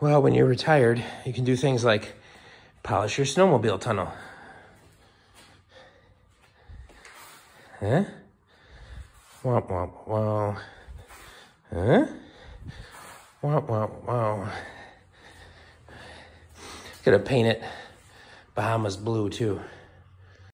Well, when you're retired, you can do things like polish your snowmobile tunnel. Huh? Womp womp wow. Huh? Womp womp wow. Gonna paint it Bahamas blue too.